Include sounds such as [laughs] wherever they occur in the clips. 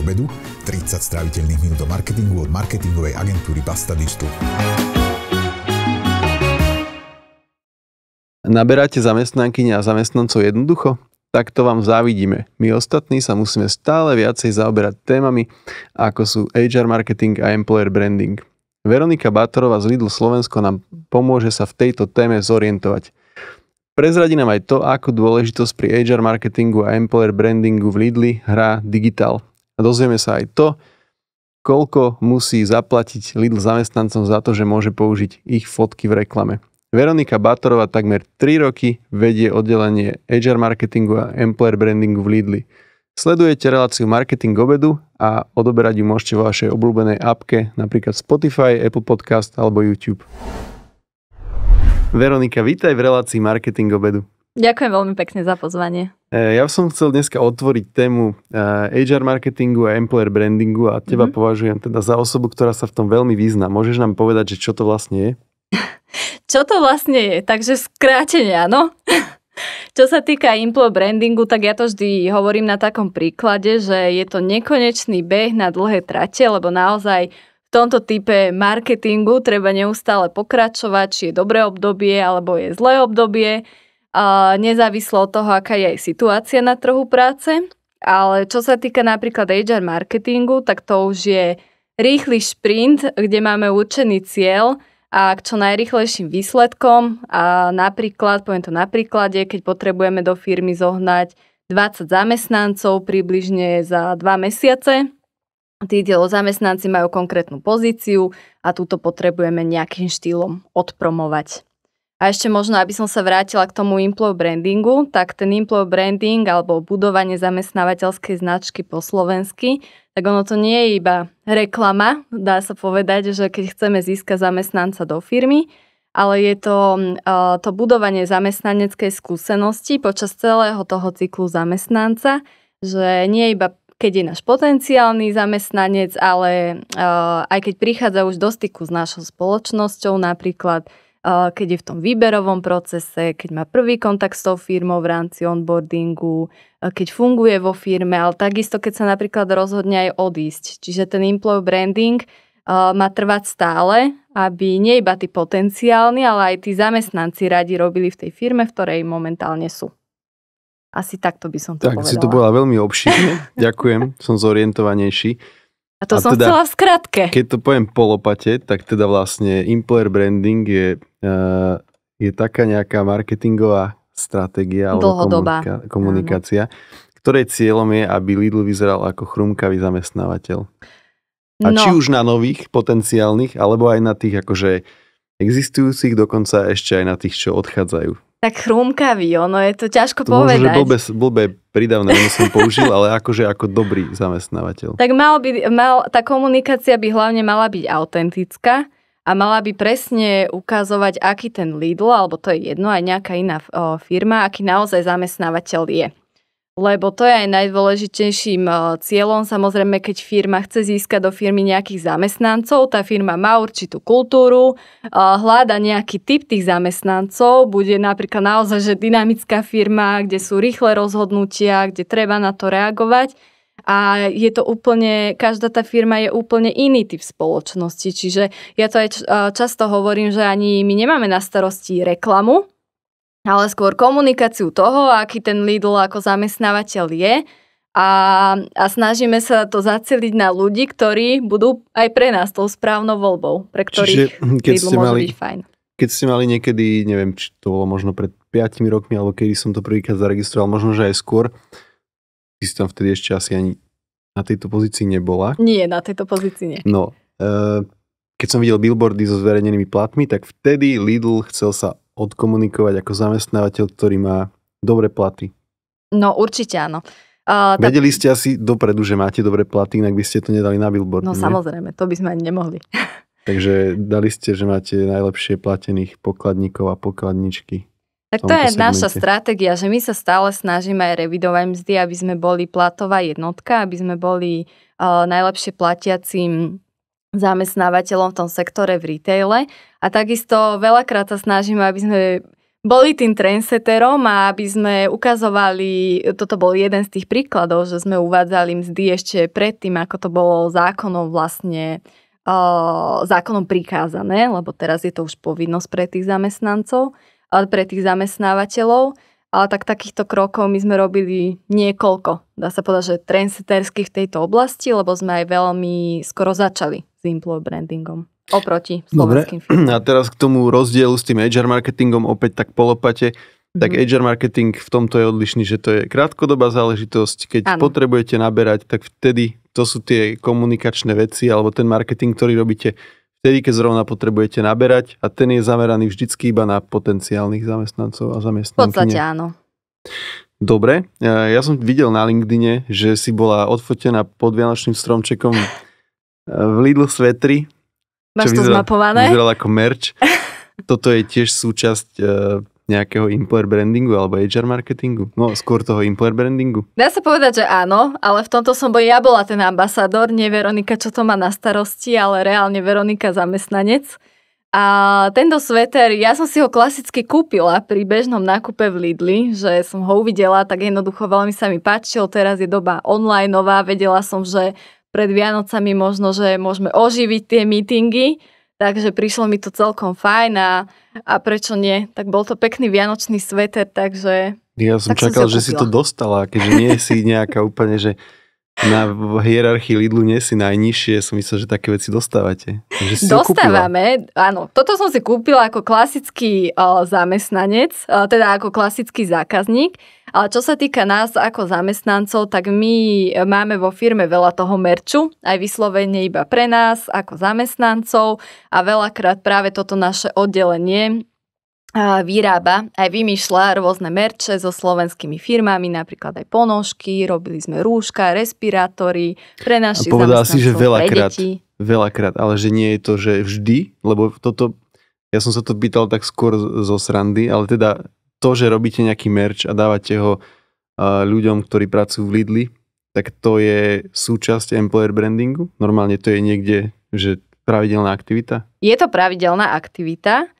obedu, 30 stráviteľných minút do marketingu od marketingovej agentúry Basta Digital. Naberáte zamestnankyne a zamestnancov jednoducho? Tak to vám závidíme. My ostatní sa musíme stále viacej zaoberať témami, ako sú HR marketing a employer branding. Veronika Bátorová z Lidl Slovensko nám pomôže sa v tejto téme zorientovať. Prezradí nám aj to, ako dôležitosť pri HR marketingu a employer brandingu v Lidli hrá digitál. A dozvieme sa aj to, koľko musí zaplatiť Lidl zamestnancom za to, že môže použiť ich fotky v reklame. Veronika Bátorová takmer 3 roky vedie oddelenie HR marketingu a employer brandingu v Lidli. Sledujete reláciu Marketing obedu a odoberať ju môžete vo vašej obľúbenej appke, napríklad Spotify, Apple Podcast alebo YouTube. Veronika, vítaj v relácii Marketing obedu. Ďakujem veľmi pekne za pozvanie. E, ja som chcel dneska otvoriť tému HR e, marketingu a employer brandingu a teba mm-hmm. považujem teda za osobu, ktorá sa v tom veľmi vyzná. Môžeš nám povedať, že čo to vlastne je? [laughs] čo to vlastne je? Takže skrátenie, áno. [laughs] Čo sa týka employer brandingu, tak ja to vždy hovorím na takom príklade, že je to nekonečný beh na dlhé trate, lebo naozaj v tomto type marketingu treba neustále pokračovať, či je dobré obdobie alebo je zlé obdobie, nezávislo od toho, aká je aj situácia na trhu práce. Ale čo sa týka napríklad HR marketingu, tak to už je rýchly šprint, kde máme určený cieľ a k čo najrychlejším výsledkom. A napríklad, poviem to na príklade, keď potrebujeme do firmy zohnať 20 zamestnancov približne za 2 mesiace, Tí zamestnanci majú konkrétnu pozíciu a túto potrebujeme nejakým štýlom odpromovať. A ešte možno, aby som sa vrátila k tomu employer brandingu, tak ten employer branding alebo budovanie zamestnávateľskej značky po slovensky, tak ono to nie je iba reklama, dá sa povedať, že keď chceme získať zamestnanca do firmy, ale je to uh, to budovanie zamestnaneckej skúsenosti počas celého toho cyklu zamestnanca, že nie iba keď je náš potenciálny zamestnanec, ale uh, aj keď prichádza už do styku s našou spoločnosťou, napríklad keď je v tom výberovom procese, keď má prvý kontakt s tou firmou v rámci onboardingu, keď funguje vo firme, ale takisto keď sa napríklad rozhodne aj odísť. Čiže ten employer branding má trvať stále, aby nie iba tí potenciálni, ale aj tí zamestnanci radi robili v tej firme, v ktorej momentálne sú. Asi takto by som to tak, povedala. Tak si to bola veľmi obšírne. Ďakujem, som zorientovanejší. A to a som teda, chcela v skratke. Keď to poviem polopate, tak teda vlastne employer branding je, uh, je taká nejaká marketingová stratégia alebo komunika- komunikácia, Áno. ktorej cieľom je, aby Lidl vyzeral ako chrumkavý zamestnávateľ. A no. či už na nových potenciálnych, alebo aj na tých akože existujúcich, dokonca ešte aj na tých, čo odchádzajú. Tak chrúmkavý, ono je to ťažko to povedať. Možno, že blbé, blbé pridavné som použil, ale akože ako dobrý zamestnávateľ. Tak mal by, mal, tá komunikácia by hlavne mala byť autentická a mala by presne ukazovať, aký ten Lidl, alebo to je jedno, aj nejaká iná firma, aký naozaj zamestnávateľ je lebo to je aj najdôležitejším eh, cieľom. Samozrejme, keď firma chce získať do firmy nejakých zamestnancov, tá firma má určitú kultúru, eh, hľada nejaký typ tých zamestnancov, bude napríklad naozaj, že dynamická firma, kde sú rýchle rozhodnutia, kde treba na to reagovať. A je to úplne, každá tá firma je úplne iný typ spoločnosti. Čiže ja to aj eh, často hovorím, že ani my nemáme na starosti reklamu, ale skôr komunikáciu toho, aký ten Lidl ako zamestnávateľ je a, a snažíme sa to zaceliť na ľudí, ktorí budú aj pre nás tou správnou voľbou, pre ktorých Čiže, keď Lidl ste môže mali, byť fajn. Keď ste mali niekedy, neviem, či to bolo možno pred 5 rokmi, alebo kedy som to prvýkrát zaregistroval, možno, že aj skôr, ty si tam vtedy ešte asi ani na tejto pozícii nebola. Nie, na tejto pozícii nie. No, e, keď som videl billboardy so zverejnenými platmi, tak vtedy Lidl chcel sa odkomunikovať ako zamestnávateľ, ktorý má dobré platy? No určite áno. Uh, Vedeli ste asi dopredu, že máte dobré platy, inak by ste to nedali na billboard. No nie? samozrejme, to by sme ani nemohli. [laughs] Takže dali ste, že máte najlepšie platených pokladníkov a pokladničky. Tak to je segmente. naša stratégia, že my sa stále snažíme aj revidovať mzdy, aby sme boli platová jednotka, aby sme boli uh, najlepšie platiacím zamestnávateľom v tom sektore v retaile. A takisto veľakrát sa snažíme, aby sme boli tým trendseterom a aby sme ukazovali, toto bol jeden z tých príkladov, že sme uvádzali mzdy ešte predtým, ako to bolo zákonom vlastne zákonom prikázané, lebo teraz je to už povinnosť pre tých zamestnancov, ale pre tých zamestnávateľov. Ale tak takýchto krokov my sme robili niekoľko, dá sa povedať, že trendseterských v tejto oblasti, lebo sme aj veľmi skoro začali s employer brandingom oproti slovenským firmám. [clears throat] A teraz k tomu rozdielu s tým HR marketingom opäť tak polopate. Mm-hmm. Tak HR marketing v tomto je odlišný, že to je krátkodobá záležitosť. Keď ano. potrebujete naberať, tak vtedy to sú tie komunikačné veci alebo ten marketing, ktorý robíte vtedy, keď zrovna potrebujete naberať a ten je zameraný vždycky iba na potenciálnych zamestnancov a zamestnankyne. V podstate áno. Dobre, ja som videl na LinkedIne, že si bola odfotená pod Vianočným stromčekom [laughs] v Lidl Svetri. Máš to vyzeral, zmapované? Vyzeral ako merch. [laughs] Toto je tiež súčasť nejakého employer brandingu alebo HR marketingu? No, skôr toho employer brandingu. Dá sa povedať, že áno, ale v tomto som bol, ja bola ten ambasador, nie Veronika, čo to má na starosti, ale reálne Veronika zamestnanec. A tento sveter, ja som si ho klasicky kúpila pri bežnom nákupe v Lidli, že som ho uvidela, tak jednoducho veľmi sa mi páčil. Teraz je doba online nová, vedela som, že pred Vianocami možno, že môžeme oživiť tie meetingy, takže prišlo mi to celkom fajn a a prečo nie? Tak bol to pekný vianočný sveter, takže... Ja som tak čakal, som že si to dostala, keďže nie si nejaká [laughs] úplne, že na hierarchii Lidlu nie si najnižšie, som myslel, že také veci dostávate. Že si Dostávame, áno. Toto som si kúpila ako klasický o, zamestnanec, o, teda ako klasický zákazník. Ale čo sa týka nás ako zamestnancov, tak my máme vo firme veľa toho merču, aj vyslovene iba pre nás ako zamestnancov a veľakrát práve toto naše oddelenie vyrába, aj vymýšľa rôzne merče so slovenskými firmami, napríklad aj ponožky, robili sme rúška, respirátory pre našich Povedala si, že veľakrát, veľakrát, ale že nie je to, že vždy, lebo toto, ja som sa to pýtal tak skôr zo srandy, ale teda to, že robíte nejaký merč a dávate ho ľuďom, ktorí pracujú v Lidli, tak to je súčasť employer brandingu? Normálne to je niekde, že pravidelná aktivita? Je to pravidelná aktivita,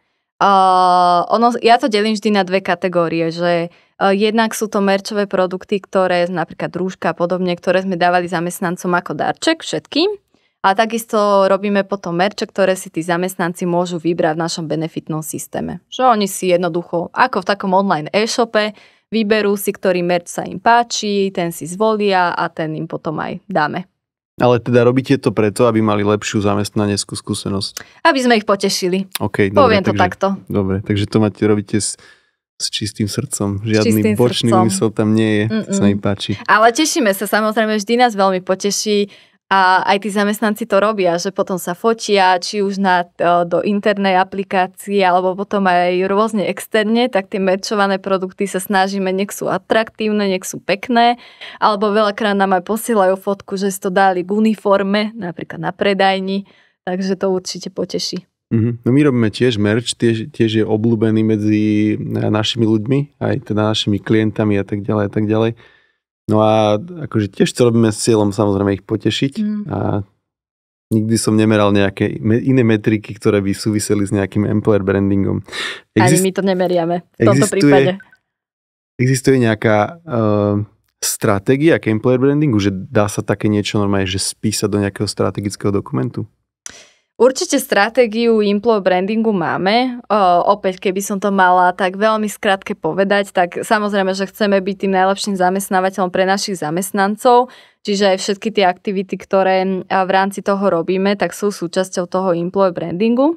Uh, ono, ja to delím vždy na dve kategórie, že uh, jednak sú to merčové produkty, ktoré, napríklad rúška a podobne, ktoré sme dávali zamestnancom ako darček všetkým. A takisto robíme potom merče, ktoré si tí zamestnanci môžu vybrať v našom benefitnom systéme. Že oni si jednoducho, ako v takom online e-shope, vyberú si, ktorý merč sa im páči, ten si zvolia a ten im potom aj dáme. Ale teda robíte to preto, aby mali lepšiu zamestnaneckú skúsenosť? Aby sme ich potešili. Okay, dobre, Poviem to takže, takto. Dobre, takže to máte, robíte s, s čistým srdcom. Žiadny čistým bočný srdcom. úmysel tam nie je. Mm-mm. Sa mi páči. Ale tešíme sa, samozrejme, vždy nás veľmi poteší a aj tí zamestnanci to robia, že potom sa fotia, či už na, do internej aplikácie, alebo potom aj rôzne externe, tak tie merčované produkty sa snažíme, nech sú atraktívne, nech sú pekné, alebo veľakrát nám aj posielajú fotku, že si to dali k uniforme, napríklad na predajni, takže to určite poteší. Mm-hmm. No my robíme tiež merch, tiež, tiež je obľúbený medzi našimi ľuďmi, aj teda našimi klientami a tak ďalej a tak ďalej. No a akože tiež to robíme s cieľom samozrejme ich potešiť mm. a nikdy som nemeral nejaké iné metriky, ktoré by súviseli s nejakým employer brandingom. Exist... Ani my to nemeriame v tomto existuje, prípade. Existuje nejaká uh, stratégia k employer brandingu, že dá sa také niečo normálne, že spísať do nejakého strategického dokumentu? Určite stratégiu Implo brandingu máme. O, opäť, keby som to mala tak veľmi skrátke povedať, tak samozrejme, že chceme byť tým najlepším zamestnávateľom pre našich zamestnancov, čiže aj všetky tie aktivity, ktoré v rámci toho robíme, tak sú súčasťou toho Implo brandingu.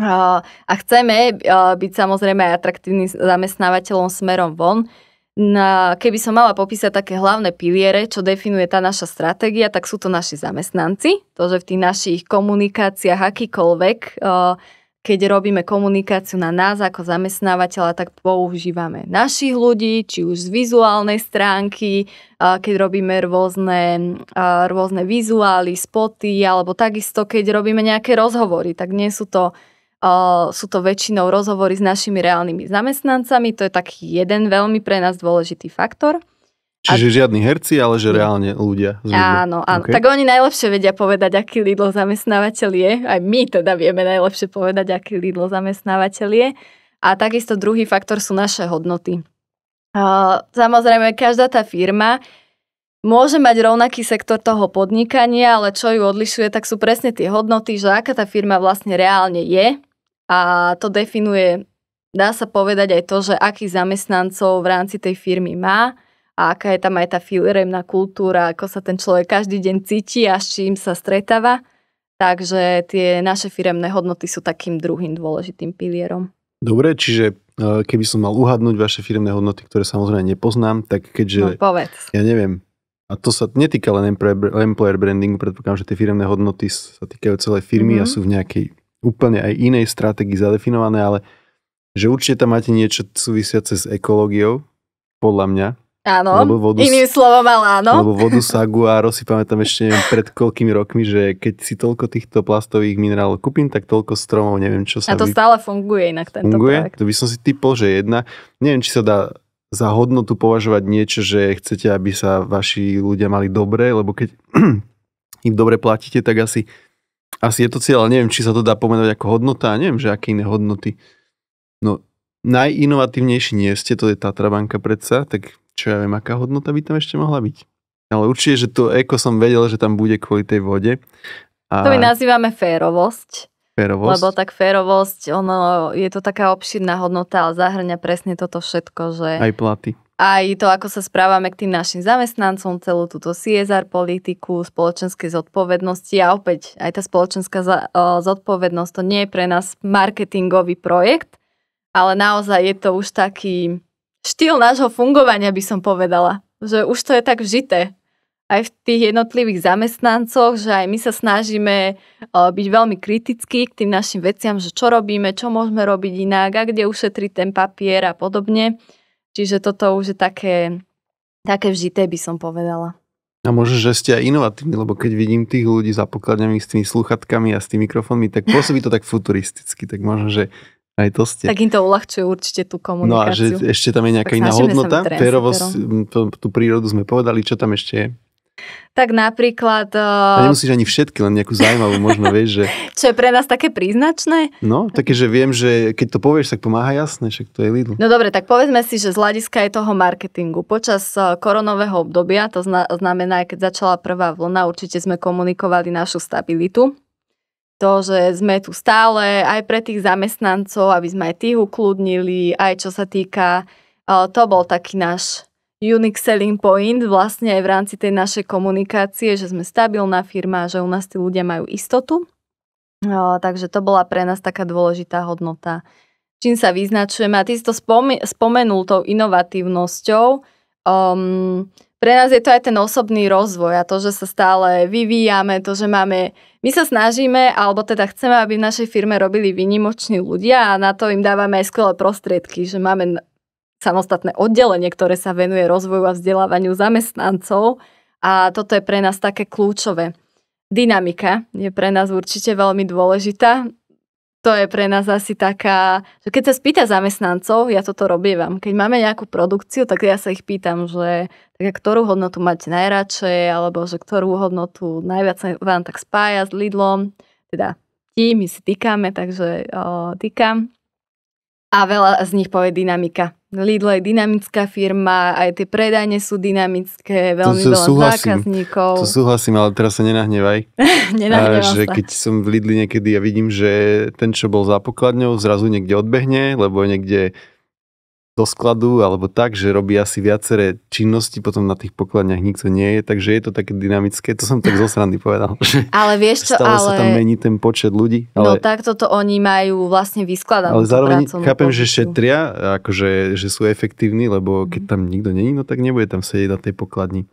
A chceme byť samozrejme aj atraktívnym zamestnávateľom smerom von, na, keby som mala popísať také hlavné piliere, čo definuje tá naša stratégia, tak sú to naši zamestnanci. To, že v tých našich komunikáciách akýkoľvek, keď robíme komunikáciu na nás ako zamestnávateľa, tak používame našich ľudí, či už z vizuálnej stránky, keď robíme rôzne, rôzne vizuály, spoty, alebo takisto, keď robíme nejaké rozhovory, tak nie sú to sú to väčšinou rozhovory s našimi reálnymi zamestnancami, to je taký jeden veľmi pre nás dôležitý faktor. Čiže a... žiadni herci, ale že reálne ľudia. Áno, áno. Okay. Tak oni najlepšie vedia povedať, aký Lidl zamestnávateľ je. Aj my teda vieme najlepšie povedať, aký Lidl zamestnávateľ je. A takisto druhý faktor sú naše hodnoty. Samozrejme, každá tá firma môže mať rovnaký sektor toho podnikania, ale čo ju odlišuje, tak sú presne tie hodnoty, že aká tá firma vlastne reálne je a to definuje, dá sa povedať aj to, že akých zamestnancov v rámci tej firmy má a aká je tam aj tá firemná kultúra, ako sa ten človek každý deň cíti a s čím sa stretáva. Takže tie naše firemné hodnoty sú takým druhým dôležitým pilierom. Dobre, čiže e, keby som mal uhadnúť vaše firemné hodnoty, ktoré samozrejme nepoznám, tak keďže... No povedz. Ja neviem, a to sa netýka len employer brandingu, predpokladám, že tie firemné hodnoty sa týkajú celej firmy mm-hmm. a mhm. sú v nejakej úplne aj inej stratégii zadefinované, ale že určite tam máte niečo súvisiace s ekológiou, podľa mňa, Áno, lebo vodu, iným slovom, ale áno. Lebo vodu Saguaro si pamätám ešte neviem pred koľkými rokmi, že keď si toľko týchto plastových minerálov kúpim, tak toľko stromov, neviem čo sa... A to vy... stále funguje inak tento funguje? projekt. To by som si typol, že jedna. Neviem, či sa dá za hodnotu považovať niečo, že chcete, aby sa vaši ľudia mali dobre, lebo keď [clears throat] im dobre platíte, tak asi, asi je to cieľ, ale neviem, či sa to dá pomenovať ako hodnota, a neviem, že aké iné hodnoty. No, najinovatívnejší nie ste, to je Tatrabanka predsa, tak čo ja viem, aká hodnota by tam ešte mohla byť. Ale určite, že to eko som vedel, že tam bude kvôli tej vode. A... To my nazývame férovosť. Férovosť. Lebo tak férovosť, ono, je to taká obširná hodnota, ale zahrňa presne toto všetko, že... Aj platy. Aj to, ako sa správame k tým našim zamestnancom, celú túto CSR politiku, spoločenskej zodpovednosti a opäť aj tá spoločenská zodpovednosť, to nie je pre nás marketingový projekt, ale naozaj je to už taký štýl nášho fungovania, by som povedala. Že už to je tak vžité aj v tých jednotlivých zamestnancoch, že aj my sa snažíme byť veľmi kritickí k tým našim veciam, že čo robíme, čo môžeme robiť inak a kde ušetriť ten papier a podobne. Čiže toto už je také, také vžité, by som povedala. A možno, že ste aj inovatívni, lebo keď vidím tých ľudí za pokladňami s tými sluchatkami a s tými mikrofónmi, tak pôsobí to tak futuristicky, tak možno, že aj to ste. Tak im to uľahčuje určite tú komunikáciu. No a že ešte tam je nejaká tak iná hodnota, férovosť, tú prírodu sme povedali, čo tam ešte je? Tak napríklad... Uh... nemusíš ani všetky, len nejakú zaujímavú možno, vieš, že... [laughs] Čo je pre nás také príznačné? No, také, že viem, že keď to povieš, tak pomáha jasné, však to je Lidl. No dobre, tak povedzme si, že z hľadiska je toho marketingu. Počas e, koronového obdobia, to znamená, keď začala prvá vlna, určite sme komunikovali našu stabilitu to, že sme tu stále aj pre tých zamestnancov, aby sme aj tých ukludnili, aj čo sa týka, to bol taký náš unique selling point vlastne aj v rámci tej našej komunikácie, že sme stabilná firma, že u nás tí ľudia majú istotu. Takže to bola pre nás taká dôležitá hodnota. Čím sa vyznačujeme, a ty si to spomenul tou inovatívnosťou, um, pre nás je to aj ten osobný rozvoj a to, že sa stále vyvíjame, to, že máme, my sa snažíme, alebo teda chceme, aby v našej firme robili výnimoční ľudia a na to im dávame aj skvelé prostriedky, že máme samostatné oddelenie, ktoré sa venuje rozvoju a vzdelávaniu zamestnancov a toto je pre nás také kľúčové. Dynamika je pre nás určite veľmi dôležitá to je pre nás asi taká, že keď sa spýta zamestnancov, ja toto robievam, keď máme nejakú produkciu, tak ja sa ich pýtam, že tak ktorú hodnotu máte najradšej, alebo že ktorú hodnotu najviac vám tak spája s Lidlom, teda tí, my si týkame, takže o, týkam. A veľa z nich povie dynamika. Lidl je dynamická firma, aj tie predajne sú dynamické, veľmi to veľa súhlasím, zákazníkov. To súhlasím, ale teraz sa nenahnevaj. [laughs] Nenahnevam že sa. keď som v Lidli niekedy a ja vidím, že ten, čo bol za pokladňou, zrazu niekde odbehne, lebo niekde do skladu alebo tak, že robí asi viaceré činnosti, potom na tých pokladniach nikto nie je, takže je to také dynamické, to som tak zo srandy povedal. Ale vieš čo, stále ale... sa tam mení ten počet ľudí. No ale... No takto to oni majú vlastne vyskladanú Ale zároveň chápem, pozíciu. že šetria, akože, že sú efektívni, lebo keď tam nikto není, no tak nebude tam sedieť na tej pokladni.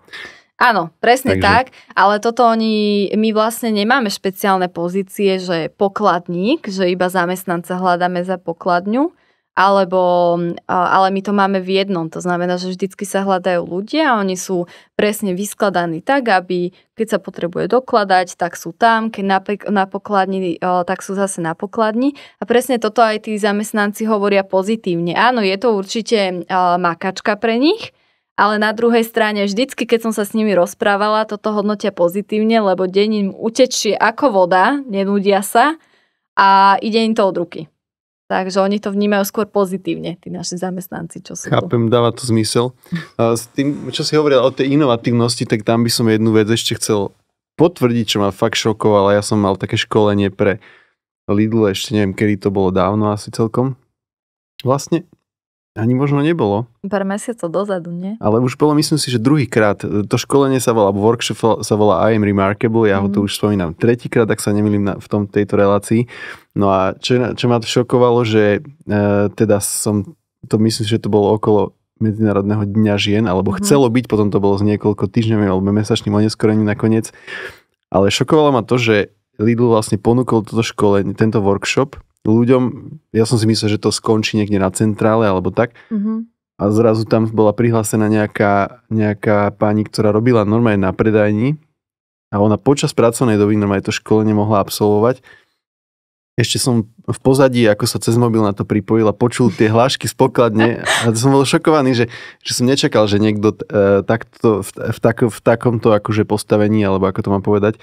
Áno, presne Takže... tak, ale toto oni, my vlastne nemáme špeciálne pozície, že pokladník, že iba zamestnanca hľadáme za pokladňu, alebo, ale my to máme v jednom. To znamená, že vždycky sa hľadajú ľudia a oni sú presne vyskladaní tak, aby keď sa potrebuje dokladať, tak sú tam, keď na, na pokladni, tak sú zase na pokladni. A presne toto aj tí zamestnanci hovoria pozitívne. Áno, je to určite makačka pre nich, ale na druhej strane vždycky, keď som sa s nimi rozprávala, toto hodnotia pozitívne, lebo deň im utečie ako voda, nenúdia sa a ide im to od ruky. Takže oni to vnímajú skôr pozitívne, tí naši zamestnanci, čo sú Chápem, tu. dáva to zmysel. S tým, čo si hovoril o tej inovatívnosti, tak tam by som jednu vec ešte chcel potvrdiť, čo ma fakt šokovalo. Ja som mal také školenie pre Lidl, ešte neviem, kedy to bolo dávno asi celkom. Vlastne ani možno nebolo. Pár mesiacov dozadu, nie? Ale už bolo, myslím si, že druhýkrát. To školenie sa volá, workshop sa volá I am Remarkable, ja mm. ho tu už spomínam tretíkrát, ak sa nemýlim na, v tom, tejto relácii. No a čo, čo ma šokovalo, že e, teda som, to myslím, že to bolo okolo Medzinárodného dňa žien, alebo mm. chcelo byť, potom to bolo z niekoľko týždňovým alebo mesačným oneskorením nakoniec. Ale šokovalo ma to, že Lidl vlastne ponúkol toto školenie, tento workshop ľuďom, ja som si myslel, že to skončí niekde na centrále alebo tak. Mm-hmm. A zrazu tam bola prihlásená nejaká, nejaká pani, ktorá robila normálne na predajni a ona počas pracovnej doby normálne to školenie mohla absolvovať. Ešte som v pozadí, ako sa cez mobil na to pripojil a počul tie [laughs] hlášky z pokladne a som bol šokovaný, že, že som nečakal, že niekto e, takto, v, v, tak, v takomto akože postavení, alebo ako to mám povedať,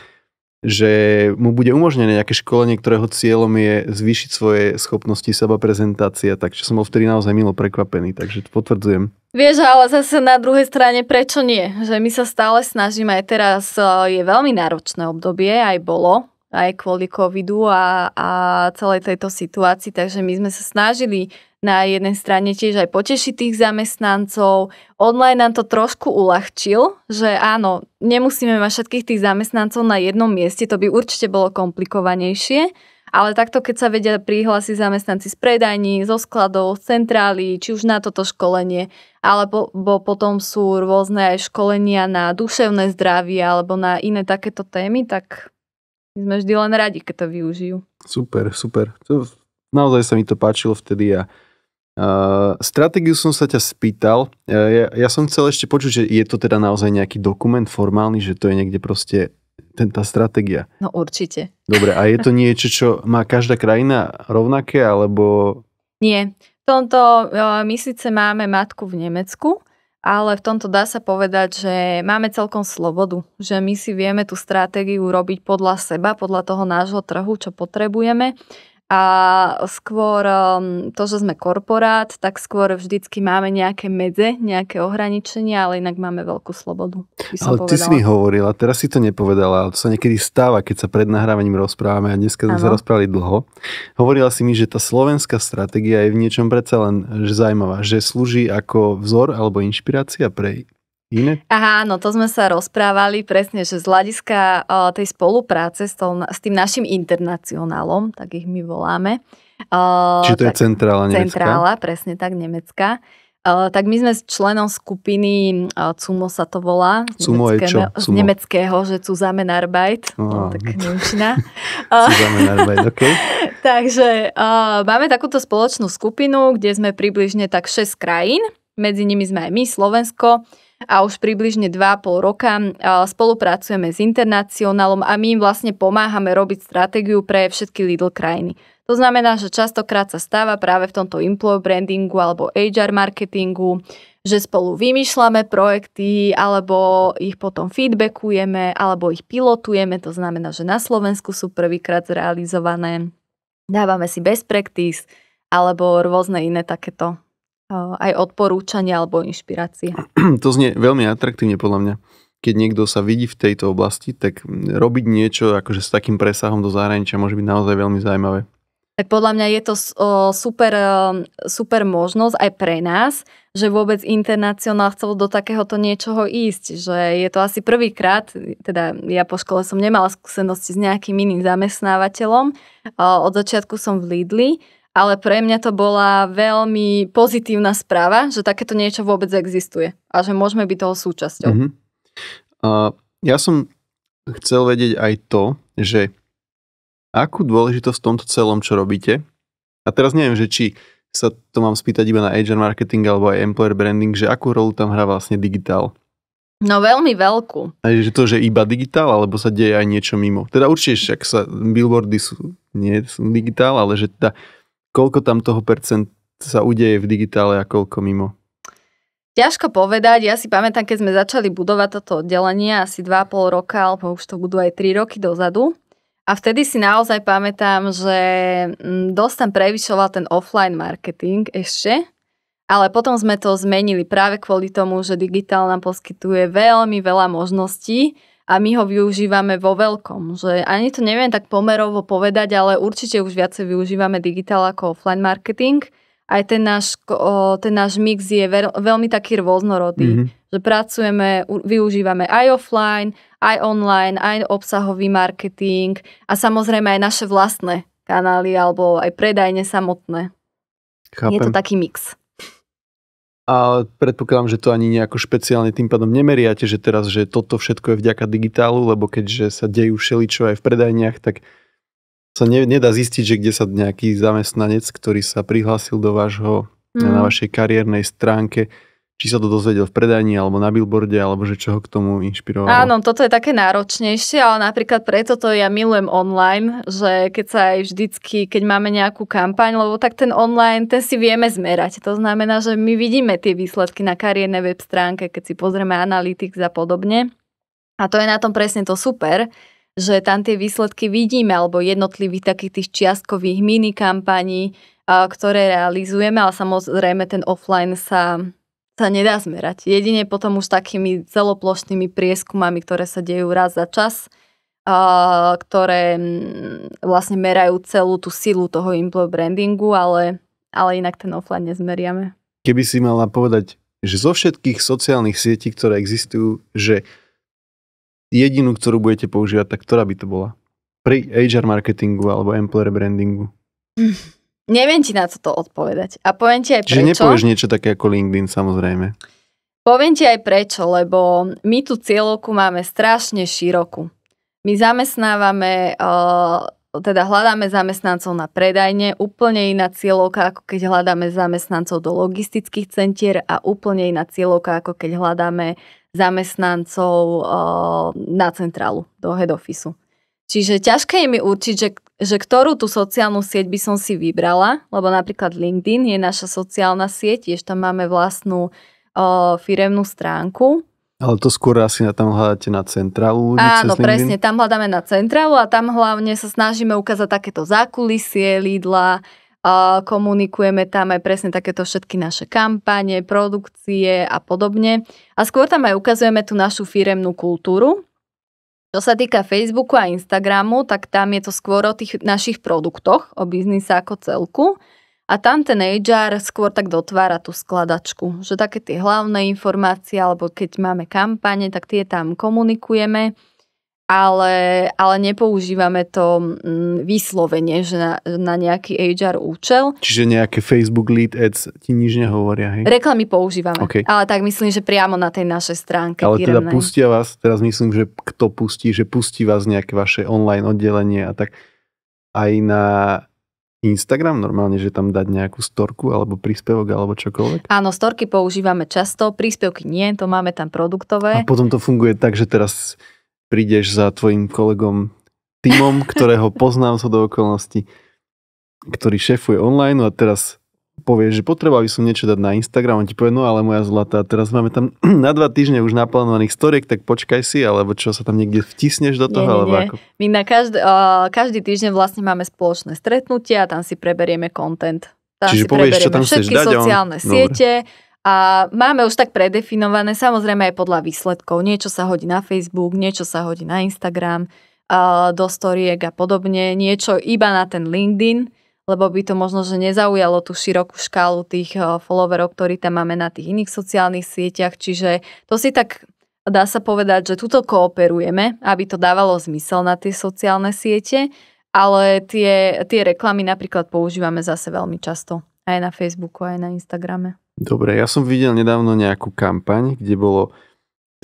že mu bude umožnené nejaké školenie, ktorého cieľom je zvýšiť svoje schopnosti seba prezentácia, takže som bol vtedy naozaj milo prekvapený, takže to potvrdzujem. Vieš, ale zase na druhej strane prečo nie? Že my sa stále snažíme, aj teraz e, je veľmi náročné obdobie, aj bolo, aj kvôli covidu a, a celej tejto situácii, takže my sme sa snažili na jednej strane tiež aj potešiť tých zamestnancov. Online nám to trošku uľahčil, že áno, nemusíme mať všetkých tých zamestnancov na jednom mieste, to by určite bolo komplikovanejšie, ale takto, keď sa vedia prihlásiť zamestnanci z predajní, zo skladov, z centrály, či už na toto školenie, alebo potom sú rôzne aj školenia na duševné zdravie alebo na iné takéto témy, tak my sme vždy len radi, keď to využijú. Super, super. To, naozaj sa mi to páčilo vtedy a Uh, stratégiu som sa ťa spýtal. Uh, ja, ja som chcel ešte počuť, že je to teda naozaj nejaký dokument formálny, že to je niekde proste ten, tá stratégia. No určite. Dobre, a je to niečo, čo má každá krajina rovnaké, alebo... Nie. V tomto, uh, my síce máme matku v Nemecku, ale v tomto dá sa povedať, že máme celkom slobodu, že my si vieme tú stratégiu robiť podľa seba, podľa toho nášho trhu, čo potrebujeme a skôr um, to, že sme korporát, tak skôr vždycky máme nejaké medze, nejaké ohraničenia, ale inak máme veľkú slobodu. Ale povedala. ty si mi hovorila, teraz si to nepovedala, ale to sa niekedy stáva, keď sa pred nahrávaním rozprávame a dneska sme sa rozprávali dlho. Hovorila si mi, že tá slovenská stratégia je v niečom predsa len že zaujímavá, že slúži ako vzor alebo inšpirácia pre iné? Aha, no to sme sa rozprávali presne, že z hľadiska uh, tej spolupráce s, tou, s tým našim internacionálom, tak ich my voláme. Uh, Čiže to tak, je centrála nemecká? Centrála, presne tak, nemecká. Uh, tak my sme s skupiny, uh, CUMO sa to volá, z nemeckého, z nemeckého že Zusammenarbeit, oh. no, tak nemčina. Zusammenarbeit, [laughs] okay. [laughs] Takže uh, máme takúto spoločnú skupinu, kde sme približne tak 6 krajín, medzi nimi sme aj my, Slovensko, a už približne 2,5 roka spolupracujeme s Internacionálom a my im vlastne pomáhame robiť stratégiu pre všetky Lidl krajiny. To znamená, že častokrát sa stáva práve v tomto employer brandingu alebo HR marketingu, že spolu vymýšľame projekty alebo ich potom feedbackujeme alebo ich pilotujeme, to znamená, že na Slovensku sú prvýkrát zrealizované. Dávame si best practice alebo rôzne iné takéto aj odporúčania alebo inšpirácie. [clears throat] To znie veľmi atraktívne podľa mňa. Keď niekto sa vidí v tejto oblasti, tak robiť niečo akože s takým presahom do zahraničia môže byť naozaj veľmi zaujímavé. Tak podľa mňa je to super, super možnosť aj pre nás, že vôbec internacionál chcel do takéhoto niečoho ísť. Že je to asi prvýkrát, teda ja po škole som nemala skúsenosti s nejakým iným zamestnávateľom. Od začiatku som v Lidli ale pre mňa to bola veľmi pozitívna správa, že takéto niečo vôbec existuje a že môžeme byť toho súčasťou. Uh-huh. Uh, ja som chcel vedieť aj to, že akú dôležitosť v tomto celom, čo robíte, a teraz neviem, že či sa to mám spýtať iba na HR marketing alebo aj employer branding, že akú rolu tam hrá vlastne digitál? No veľmi veľkú. A že to, že iba digitál, alebo sa deje aj niečo mimo. Teda určite však sa billboardy sú, nie sú digitál, ale že teda koľko tam toho percent sa udeje v digitále a koľko mimo? Ťažko povedať, ja si pamätám, keď sme začali budovať toto oddelenie asi 2,5 roka, alebo už to budú aj 3 roky dozadu. A vtedy si naozaj pamätám, že mm, dosť tam prevyšoval ten offline marketing ešte, ale potom sme to zmenili práve kvôli tomu, že digitál nám poskytuje veľmi veľa možností a my ho využívame vo veľkom. Že ani to neviem tak pomerovo povedať, ale určite už viacej využívame digitál ako offline marketing. Aj ten náš, ten náš mix je veľmi taký rôznorodý. Mm-hmm. Že pracujeme, využívame aj offline, aj online, aj obsahový marketing a samozrejme aj naše vlastné kanály alebo aj predajne samotné. Chápem. Je to taký mix. A predpokladám, že to ani nejako špeciálne tým pádom nemeriate, že teraz, že toto všetko je vďaka digitálu, lebo keďže sa dejú všeličo aj v predajniach, tak sa ne, nedá zistiť, že kde sa nejaký zamestnanec, ktorý sa prihlásil do vášho, mm. na vašej kariérnej stránke, či sa to dozvedel v predajni alebo na billboarde, alebo že čo ho k tomu inšpirovalo. Áno, toto je také náročnejšie, ale napríklad preto to ja milujem online, že keď sa aj vždycky, keď máme nejakú kampaň, lebo tak ten online, ten si vieme zmerať. To znamená, že my vidíme tie výsledky na kariérnej web stránke, keď si pozrieme analytics a podobne. A to je na tom presne to super, že tam tie výsledky vidíme, alebo jednotlivých takých tých čiastkových mini kampaní, ktoré realizujeme, ale samozrejme ten offline sa sa nedá zmerať. Jedine potom už takými celoplošnými prieskumami, ktoré sa dejú raz za čas, a, ktoré mm, vlastne merajú celú tú silu toho employer brandingu, ale, ale inak ten offline nezmeriame. Keby si mala povedať, že zo všetkých sociálnych sietí, ktoré existujú, že jedinú, ktorú budete používať, tak ktorá by to bola? Pri HR marketingu alebo employer brandingu? Neviem ti na to odpovedať. A poviem ti aj prečo. Čiže nepovieš niečo také ako LinkedIn, samozrejme. Poviem ti aj prečo, lebo my tú cieľovku máme strašne širokú. My zamestnávame, teda hľadáme zamestnancov na predajne, úplne iná cieľovka, ako keď hľadáme zamestnancov do logistických centier a úplne iná cieľovka, ako keď hľadáme zamestnancov na centrálu, do head officeu. Čiže ťažké je mi určiť, že, že ktorú tú sociálnu sieť by som si vybrala, lebo napríklad LinkedIn je naša sociálna sieť, tiež tam máme vlastnú o, firemnú stránku. Ale to skôr asi na tam hľadáte na centrálu. Áno, presne, tam hľadáme na centrálu a tam hlavne sa snažíme ukázať takéto zákulisie Lidla, a komunikujeme tam aj presne takéto všetky naše kampane, produkcie a podobne. A skôr tam aj ukazujeme tú našu firemnú kultúru, čo sa týka Facebooku a Instagramu, tak tam je to skôr o tých našich produktoch, o biznise ako celku. A tam ten HR skôr tak dotvára tú skladačku, že také tie hlavné informácie, alebo keď máme kampane, tak tie tam komunikujeme ale, ale nepoužívame to mm, vyslovene, že na, na nejaký HR účel. Čiže nejaké Facebook lead ads ti nič nehovoria, hej? Reklamy používame, okay. ale tak myslím, že priamo na tej našej stránke. Ale teda firmnej. teda pustia vás, teraz myslím, že kto pustí, že pustí vás nejaké vaše online oddelenie a tak aj na Instagram normálne, že tam dať nejakú storku alebo príspevok alebo čokoľvek? Áno, storky používame často, príspevky nie, to máme tam produktové. A potom to funguje tak, že teraz prídeš za tvojim kolegom Timom, ktorého poznám sa do okolností, ktorý šéfuje online a teraz povieš, že potreboval by som niečo dať na Instagram, on ti povie, no ale moja zlatá, teraz máme tam [clears throat] na dva týždne už naplánovaných storiek, tak počkaj si, alebo čo sa tam niekde vtisneš do toho, nie, nie, alebo nie. ako? My na každý, uh, každý týždeň vlastne máme spoločné stretnutia a tam si preberieme content. Tam Čiže si povieš, čo tam chceš dať? sociálne on... siete, Dobre a máme už tak predefinované, samozrejme aj podľa výsledkov. Niečo sa hodí na Facebook, niečo sa hodí na Instagram, do storiek a podobne. Niečo iba na ten LinkedIn, lebo by to možno, že nezaujalo tú širokú škálu tých followerov, ktorí tam máme na tých iných sociálnych sieťach. Čiže to si tak dá sa povedať, že tuto kooperujeme, aby to dávalo zmysel na tie sociálne siete, ale tie, tie reklamy napríklad používame zase veľmi často aj na Facebooku, aj na Instagrame. Dobre, ja som videl nedávno nejakú kampaň, kde bolo,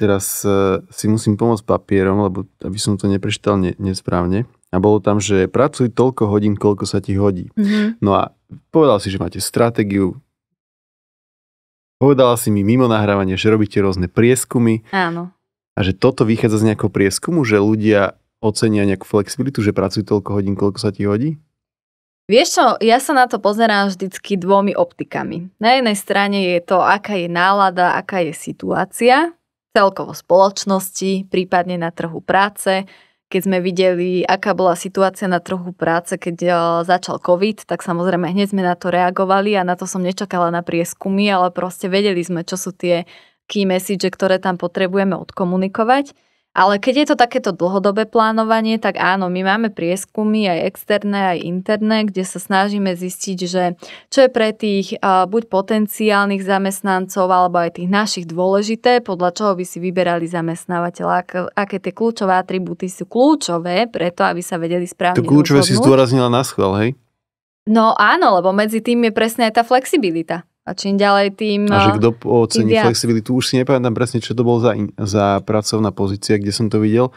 teraz uh, si musím pomôcť papierom, lebo aby som to neprečítal ne, nesprávne. A bolo tam, že pracuj toľko hodín, koľko sa ti hodí. Mm-hmm. No a povedal si, že máte stratégiu. Povedala si mi mimo nahrávania, že robíte rôzne prieskumy. Áno. A že toto vychádza z nejakého prieskumu, že ľudia ocenia nejakú flexibilitu, že pracujú toľko hodín, koľko sa ti hodí? Vieš čo, ja sa na to pozerám vždycky dvomi optikami. Na jednej strane je to, aká je nálada, aká je situácia, celkovo spoločnosti, prípadne na trhu práce. keď sme videli, aká bola situácia na trhu práce, keď eh, začal COVID, tak samozrejme hneď sme na to reagovali a na to som nečakala na prieskumy, ale proste vedeli sme, čo sú tie key message, ktoré tam potrebujeme odkomunikovať. Ale keď je to takéto dlhodobé plánovanie, tak áno, my máme prieskumy aj externé, aj interné, kde sa snažíme zistiť, že čo je pre tých uh, buď potenciálnych zamestnancov alebo aj tých našich dôležité, podľa čoho by si vyberali zamestnávateľa, ak, aké tie kľúčové atributy sú kľúčové preto, aby sa vedeli správne To kľúčové si zdôraznila na schvál, hej? No áno, lebo medzi tým je presne aj tá flexibilita. A čím ďalej tým... A že kto ocení flexibilitu, už si nepamätám presne, čo to bol za, in- za pracovná pozícia, kde som to videl.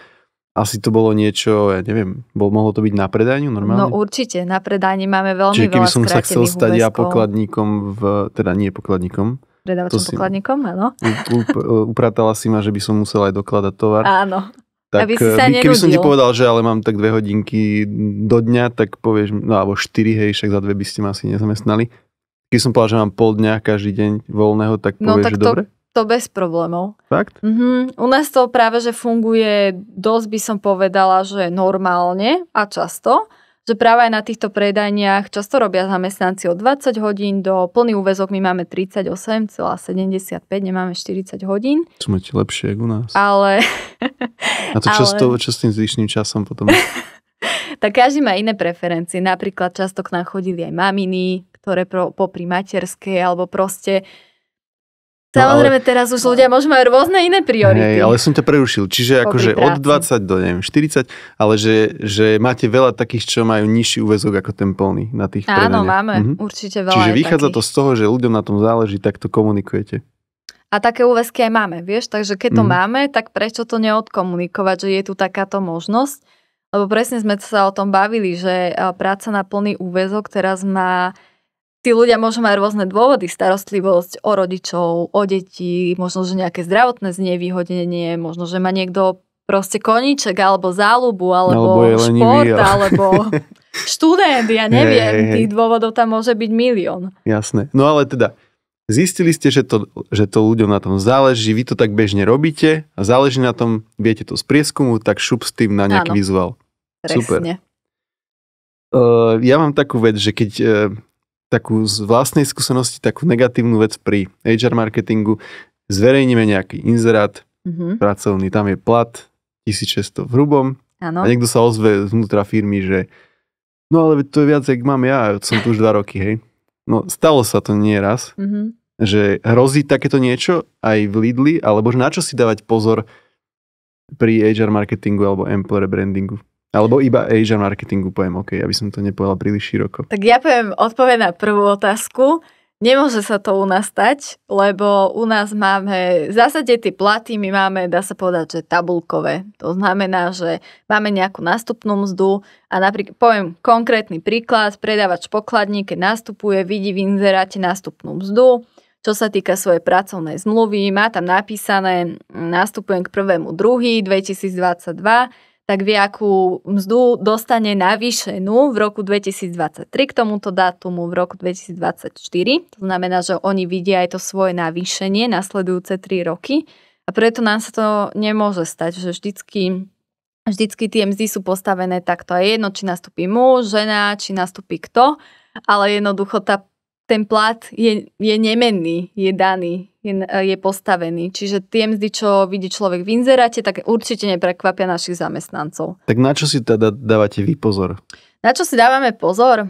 Asi to bolo niečo, ja neviem, bol, mohlo to byť na predajňu No normálne? určite, na predajni máme veľmi Čiže keby veľa som sa chcel stať ja pokladníkom v, teda nie pokladníkom, Predavačom to si- pokladníkom, áno. upratala si ma, že by som musel aj dokladať tovar. Áno. tak aby si sa eh, keby som ti nenudil. povedal, že ale mám tak dve hodinky do dňa, tak povieš, no alebo štyri, hej, však za dve by ste ma asi nezamestnali. Keď som povedal, že mám pol dňa každý deň voľného, tak No, povieš, tak že to- dobre? To bez problémov. Fakt? Mhm. U nás to práve, že funguje dosť by som povedala, že normálne a často. Že práve aj na týchto predajniach často robia zamestnanci od 20 hodín do plný úvezok. My máme 38,75, nemáme 40 hodín. Sme ti lepšie, ako u nás. Ale A to čo, ale- s to, čo s tým zvyšným časom potom? [laughs] tak každý má iné preferencie. Napríklad často k nám chodili aj maminy, ktoré pro, popri materskej, alebo proste... No, ale- Samozrejme, teraz už ľudia môžu mať rôzne iné priority. Hej, ale som ťa prerušil. Čiže akože od práci. 20 do neviem, 40, ale že, že máte veľa takých, čo majú nižší úvezok ako ten plný na tých Áno, predaniach. máme Mhm. určite veľa Čiže vychádza to takých. z toho, že ľuďom na tom záleží, tak to komunikujete. A také úväzky aj máme, vieš, takže keď to Mhm. máme, tak prečo to neodkomunikovať, že je tu takáto možnosť? Lebo presne sme sa o tom bavili, že práca na plný úväzok teraz má tí ľudia môžu mať rôzne dôvody, starostlivosť o rodičov, o deti, možno, že nejaké zdravotné znevýhodnenie, možno, že má niekto proste koníček, alebo záľubu, Alebo alebo, lenivý, šport, ale- alebo [laughs] študent, ja neviem, hej. tých dôvodov tam môže byť milión. Jasné. No ale teda, zistili ste, že to, že to ľuďom na tom záleží, vy to tak bežne robíte a záleží na tom, viete to z prieskumu, tak šup s tým na nejaký Áno. vizuál. Super. Presne. Uh, ja mám takú vec, že keď uh, takú z vlastnej skúsenosti, takú negatívnu vec pri HR marketingu, zverejníme nejaký inzerát Mhm. pracovný, tam je plat 1600 v hrubom Áno. a niekto sa ozve znútra firmy, že no ale to je viac, jak mám ja, som tu už dva roky, hej. No stalo sa to nie raz, Mhm. že hrozí takéto niečo aj v Lidli, alebo na čo si dávať pozor pri HR marketingu alebo employer brandingu. Alebo iba HR marketingu poviem, OK, aby som to nepovedal príliš široko. Tak ja poviem odpoveď na prvú otázku. Nemôže sa to u nás stať, lebo u nás máme, v zásade tie platy my máme, dá sa povedať, že tabulkové. To znamená, že máme nejakú nástupnú mzdu a napríklad, poviem konkrétny príklad, predávač pokladní, keď nastupuje, vidí v inzeráte nástupnú mzdu, čo sa týka svojej pracovnej zmluvy, má tam napísané, nastupujem k prvému druhý 2022, tak vie, akú mzdu dostane navýšenú v roku 2023 k tomuto dátumu v roku 2024. To znamená, že oni vidia aj to svoje navýšenie nasledujúce 3 roky a preto nám sa to nemôže stať, že vždycky Vždycky tie mzdy sú postavené takto. A je jedno, či nastúpi muž, žena, či nastúpi kto, ale jednoducho tá, ten plat je, je nemenný, je daný, je, je postavený. Čiže tie mzdy, čo vidí človek v inzeráte, tak určite neprekvapia našich zamestnancov. Tak na čo si teda dávate vy pozor? Na čo si dávame pozor?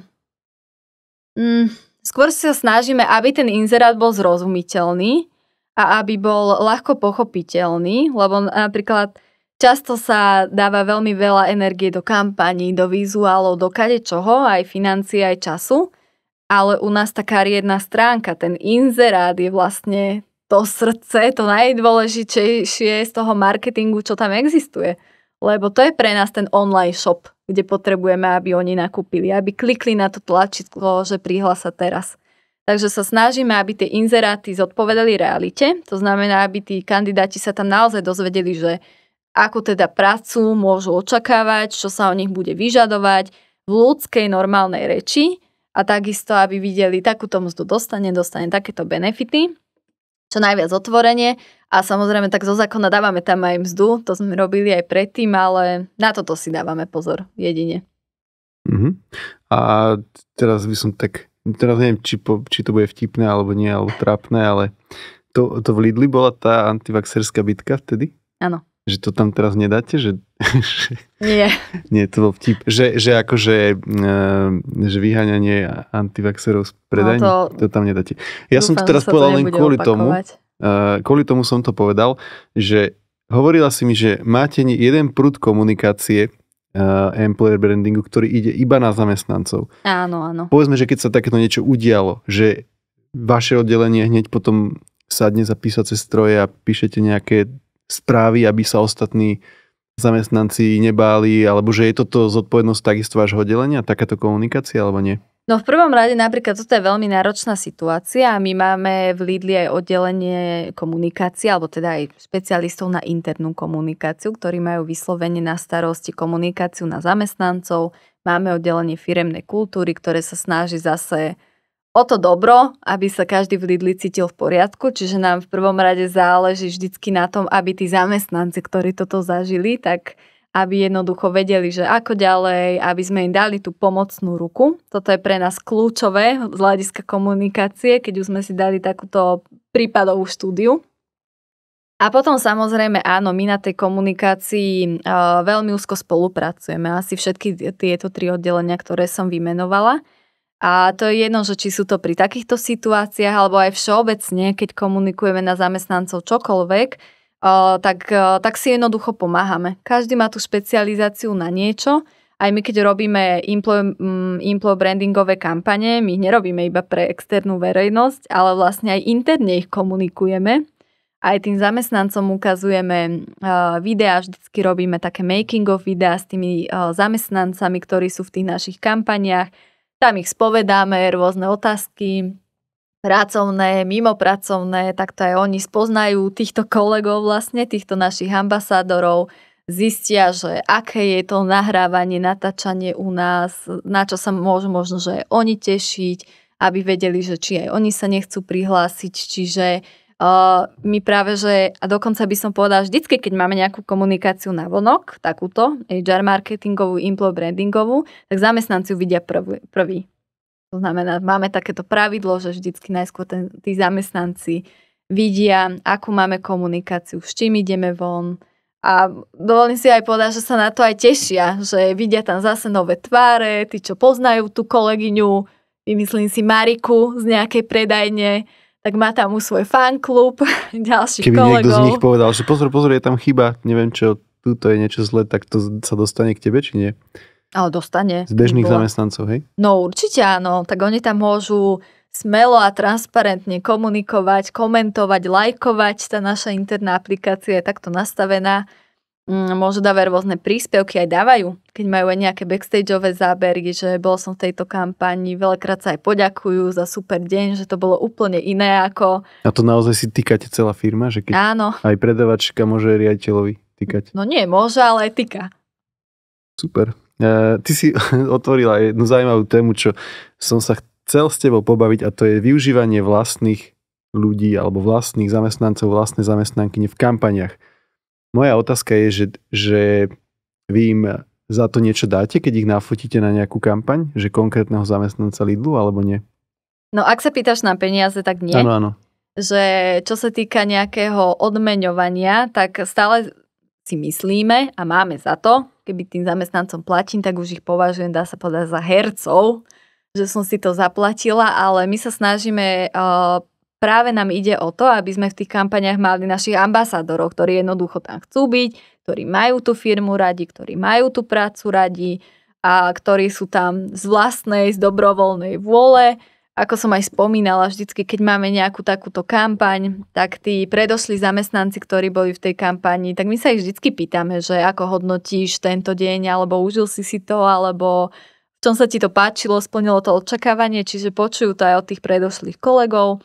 Mm, skôr sa snažíme, aby ten inzerát bol zrozumiteľný a aby bol ľahko pochopiteľný, lebo napríklad často sa dáva veľmi veľa energie do kampaní, do vizuálov, do kadečoho, aj financie, aj času, ale u nás tá kariérna stránka, ten inzerát je vlastne to srdce, to najdôležitejšie z toho marketingu, čo tam existuje. Lebo to je pre nás ten online shop, kde potrebujeme, aby oni nakúpili, aby klikli na to tlačidlo, že prihlása teraz. Takže sa snažíme, aby tie inzeráty zodpovedali realite. To znamená, aby tí kandidáti sa tam naozaj dozvedeli, že akú teda prácu môžu očakávať, čo sa o nich bude vyžadovať v ľudskej normálnej reči a takisto, aby videli takúto mzdu dostane, dostane takéto benefity čo najviac otvorenie A samozrejme, tak zo zákona dávame tam aj mzdu, to sme robili aj predtým, ale na toto si dávame pozor jedine. Uh-huh. A teraz by som tak, teraz neviem, či, po, či to bude vtipné alebo nie, alebo trápne, ale to, to v Lidli bola tá antivaxerská bitka vtedy? Áno. Že to tam teraz nedáte? Že, Nie. [laughs] nie, to bol vtip. Že, že akože uh, že vyháňanie antivaxerov z predajní, No to, to tam nedáte. Ja som to Dúfam, teraz povedal len kvôli tomu, opakovať. uh, kvôli tomu som to povedal, že hovorila si mi, že máte jeden prúd komunikácie uh, employer brandingu, ktorý ide iba na zamestnancov. Áno, áno. Povedzme, že keď sa takéto niečo udialo, že vaše oddelenie hneď potom sadne za písace stroje a píšete nejaké správy, aby sa ostatní zamestnanci nebáli, alebo že je toto zodpovednosť takisto vášho oddelenia, takáto komunikácia, alebo nie? No v prvom rade napríklad toto je veľmi náročná situácia a my máme v Lidli aj oddelenie komunikácie, alebo teda aj špecialistov na internú komunikáciu, ktorí majú vyslovene na starosti komunikáciu na zamestnancov. Máme oddelenie firemnej kultúry, ktoré sa snaží zase o to dobro, aby sa každý v Lidli cítil v poriadku, čiže nám v prvom rade záleží vždycky na tom, aby tí zamestnanci, ktorí toto zažili, tak aby jednoducho vedeli, že ako ďalej, aby sme im dali tú pomocnú ruku. Toto je pre nás kľúčové z hľadiska komunikácie, keď už sme si dali takúto prípadovú štúdiu. A potom samozrejme áno, my na tej komunikácii uh, veľmi úzko spolupracujeme. Asi všetky tieto tri oddelenia, ktoré som vymenovala. A to je jedno, že či sú to pri takýchto situáciách, alebo aj všeobecne, keď komunikujeme na zamestnancov čokoľvek, tak, tak si jednoducho pomáhame. Každý má tú špecializáciu na niečo. Aj my, keď robíme implo, implo brandingové kampane, my ich nerobíme iba pre externú verejnosť, ale vlastne aj interne ich komunikujeme. Aj tým zamestnancom ukazujeme videá, vždycky robíme také making of videá s tými zamestnancami, ktorí sú v tých našich kampaniách. Tam ich spovedáme, rôzne otázky, pracovné, mimopracovné, tak to aj oni spoznajú týchto kolegov vlastne, týchto našich ambasádorov, zistia, že aké je to nahrávanie, natáčanie u nás, na čo sa môžu možno, že oni tešiť, aby vedeli, že či aj oni sa nechcú prihlásiť, čiže uh, my práve, že a dokonca by som povedala, vždycky, keď máme nejakú komunikáciu na vonok, takúto, HR marketingovú, implo brandingovú, tak zamestnanci ju vidia prvý. prvý. To znamená, máme takéto pravidlo, že vždycky najskôr ten, tí zamestnanci vidia, akú máme komunikáciu, s čím ideme von. A dovolím si aj povedať, že sa na to aj tešia, že vidia tam zase nové tváre, tí, čo poznajú tú kolegyňu, vymyslím si Mariku z nejakej predajne, tak má tam už svoj fanklub, [laughs] ďalších Keby kolegov. niekto z nich povedal, že pozor, pozor, je tam chyba, neviem čo, tuto je niečo zle, tak to sa dostane k tebe, či nie? Ale dostane. Z bežných zamestnancov, hej? No určite áno, tak oni tam môžu smelo a transparentne komunikovať, komentovať, lajkovať. Tá naša interná aplikácia je takto nastavená. Mm, Môžu dávať rôzne príspevky, aj dávajú, keď majú aj nejaké backstageové zábery, že bol som v tejto kampani, veľakrát sa aj poďakujú za super deň, že to bolo úplne iné ako... A to naozaj si týkate celá firma, že keď Áno, aj predavačka môže riaditeľovi týkať. no nie môže, ale aj tyka. Super. E, ty si [laughs] otvorila jednu zaujímavú tému, čo som sa chcel s tebou pobaviť a to je využívanie vlastných ľudí alebo vlastných zamestnancov, vlastné zamestnankyne v kampaniach. Moja otázka je, že, že vy im za to niečo dáte, keď ich nafotíte na nejakú kampaň, že konkrétneho zamestnanca Lidlu alebo nie? No ak sa pýtaš na peniaze, tak nie. Áno, áno. že čo sa týka nejakého odmeňovania, tak stále si myslíme a máme za to, keby tým zamestnancom platím, tak už ich považujem, dá sa povedať, za hercov, že som si to zaplatila, ale my sa snažíme, uh, práve nám ide o to, aby sme v tých kampaniach mali našich ambasádorov, ktorí jednoducho tam chcú byť, ktorí majú tú firmu radi, ktorí majú tú prácu radi a ktorí sú tam z vlastnej, z dobrovoľnej vôle. Ako som aj spomínala, vždycky, keď máme nejakú takúto kampaň, tak tí predošli zamestnanci, ktorí boli v tej kampani, tak my sa ich vždycky pýtame, že ako hodnotíš tento deň, alebo užil si si to, alebo v čom sa ti to páčilo, splnilo to očakávanie, čiže počujú to aj od tých predošlých kolegov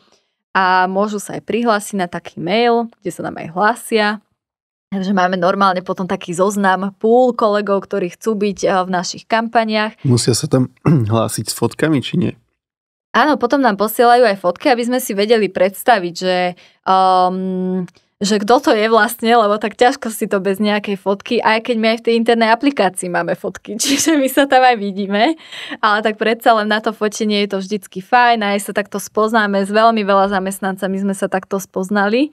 a môžu sa aj prihlásiť na taký mail, kde sa nám aj hlásia. Takže máme normálne potom taký zoznam púl kolegov, ktorí chcú byť eh, v našich kampaniach. Musia sa tam [clears throat] hlásiť s fotkami, či nie? Áno, potom nám posielajú aj fotky, aby sme si vedeli predstaviť, že, um, že kto to je vlastne, lebo tak ťažko si to bez nejakej fotky, aj keď my aj v tej internej aplikácii máme fotky, [laughs] čiže my sa tam aj vidíme, ale tak predsa len na to fotenie je to vždycky fajn, aj sa takto spoznáme s veľmi veľa zamestnancami, sme sa takto spoznali